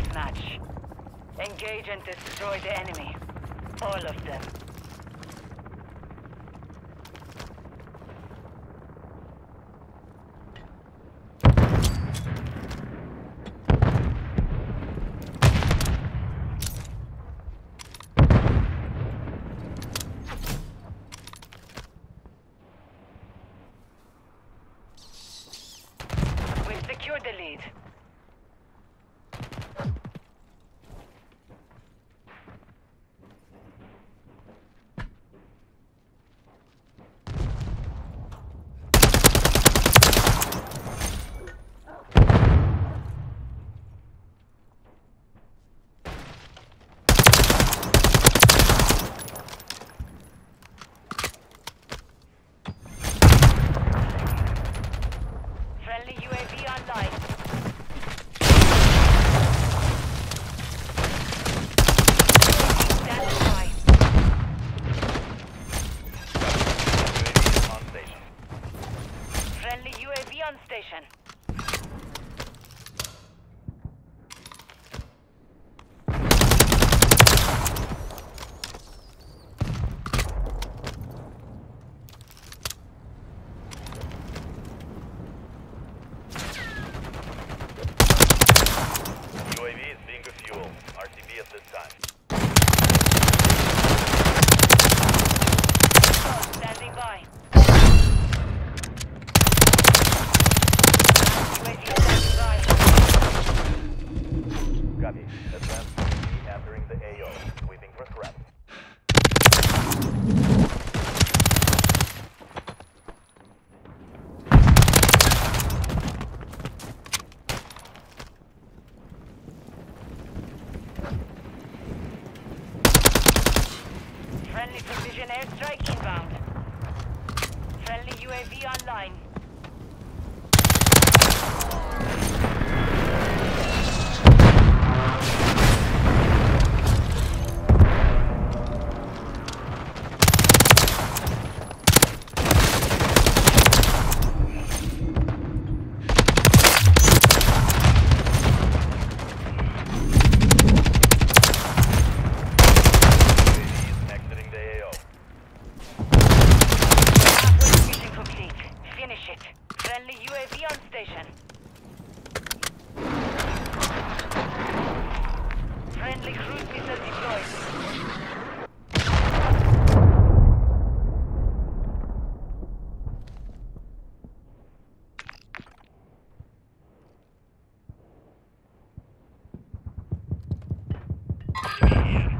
deathmatch. Engage and destroy the enemy. All of them. UAV online. Friendly precision airstrike inbound. Friendly UAV online. Yeah.